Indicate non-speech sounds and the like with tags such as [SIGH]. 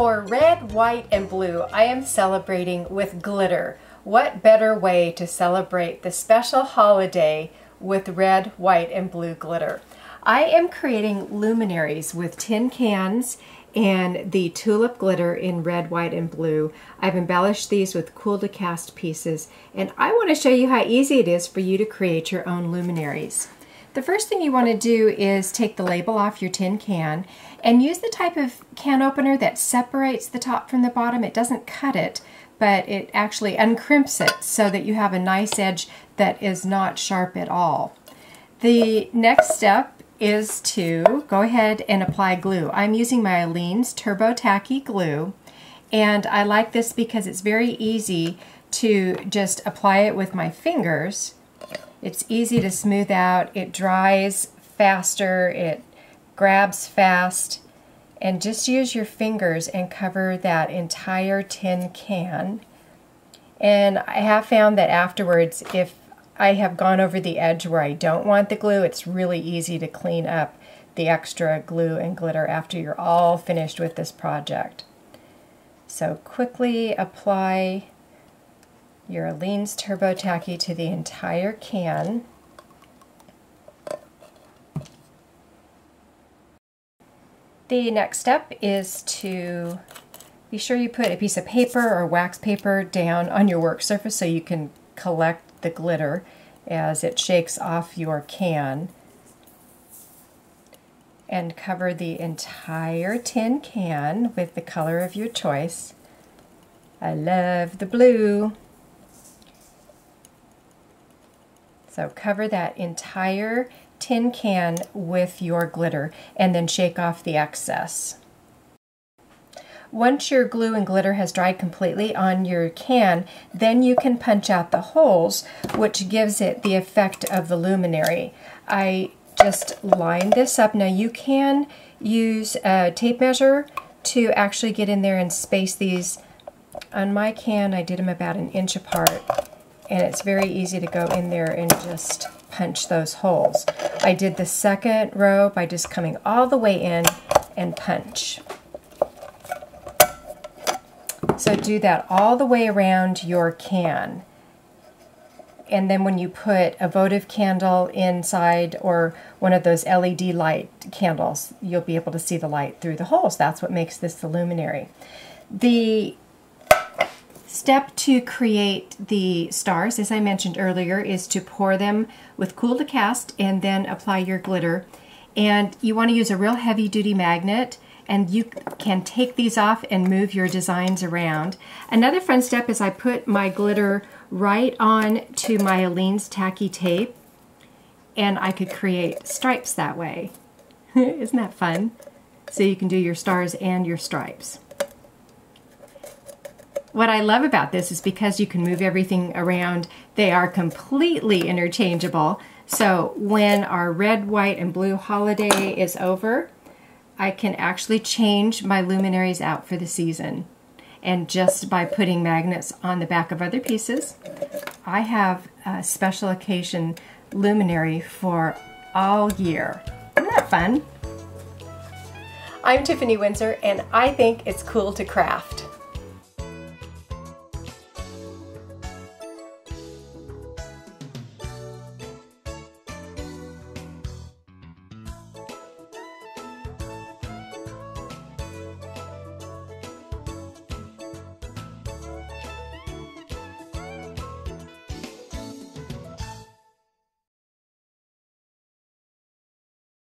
For red, white, and blue, I am celebrating with glitter. What better way to celebrate the special holiday with red, white, and blue glitter? I am creating luminaries with tin cans and the Tulip glitter in red, white, and blue. I've embellished these with Cool2Cast pieces, and I want to show you how easy it is for you to create your own luminaries. The first thing you want to do is take the label off your tin can and use the type of can opener that separates the top from the bottom. It doesn't cut it, but it actually uncrimps it so that you have a nice edge that is not sharp at all. The next step is to go ahead and apply glue. I'm using my Aleene's Turbo Tacky glue and I like this because it's very easy to just apply it with my fingers it's easy to smooth out. It dries faster. It grabs fast. And just use your fingers and cover that entire tin can. And I have found that afterwards, if I have gone over the edge where I don't want the glue, it's really easy to clean up the extra glue and glitter after you're all finished with this project. So quickly apply your Aleene's Turbo Tacky to the entire can. The next step is to be sure you put a piece of paper or wax paper down on your work surface so you can collect the glitter as it shakes off your can and cover the entire tin can with the color of your choice. I love the blue. So cover that entire tin can with your glitter and then shake off the excess. Once your glue and glitter has dried completely on your can, then you can punch out the holes, which gives it the effect of the luminary. I just line this up. Now you can use a tape measure to actually get in there and space these. On my can, I did them about an inch apart and it's very easy to go in there and just punch those holes. I did the second row by just coming all the way in and punch. So do that all the way around your can. And then when you put a votive candle inside or one of those LED light candles, you'll be able to see the light through the holes. That's what makes this the luminary. The Step to create the stars, as I mentioned earlier, is to pour them with Cool2Cast and then apply your glitter. And you want to use a real heavy duty magnet and you can take these off and move your designs around. Another fun step is I put my glitter right on to my Aleene's tacky tape and I could create stripes that way. [LAUGHS] Isn't that fun? So you can do your stars and your stripes. What I love about this is because you can move everything around, they are completely interchangeable. So when our red, white, and blue holiday is over, I can actually change my luminaries out for the season. And just by putting magnets on the back of other pieces, I have a special occasion luminary for all year. Isn't that fun? I'm Tiffany Windsor, and I think it's cool to craft.